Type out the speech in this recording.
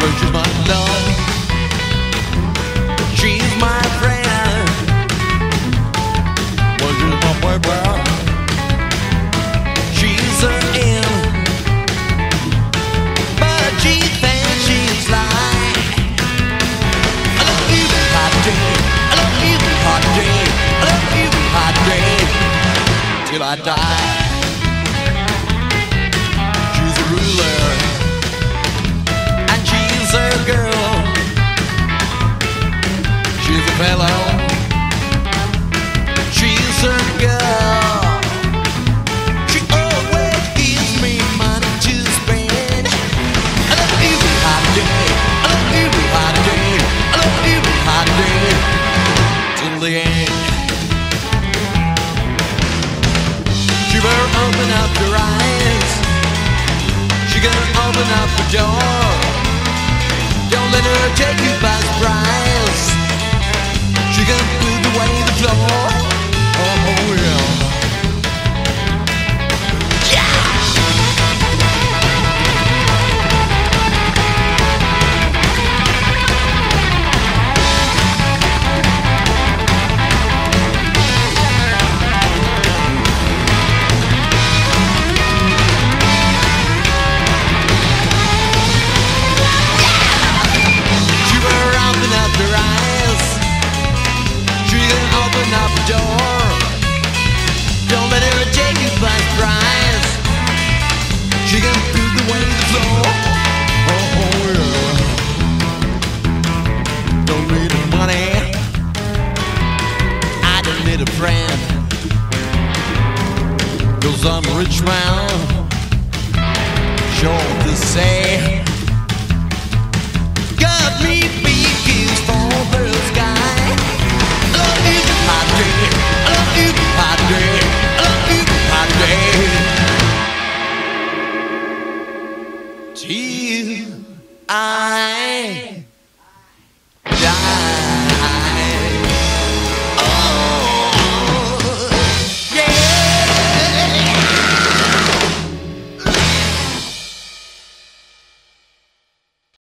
She's my love. She's my friend. Well, she's my boyfriend. She's an in. But she's like. I love you, hot day. I love you, hot day. I love you, hot day. Till I die. Fellow. She's a girl. She always gives me money to spend. I love you, hot day. I love you, hot day. I love you, hot day. Till the end. She better open up your eyes. She gonna open up the door. Don't let her take you need a friend. Cause I'm a rich man. Sure to say. Got me views for the sky. Love you. I love you. I love you, day. Till I